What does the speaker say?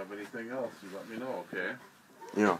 have anything else, you let me know, okay? Yeah.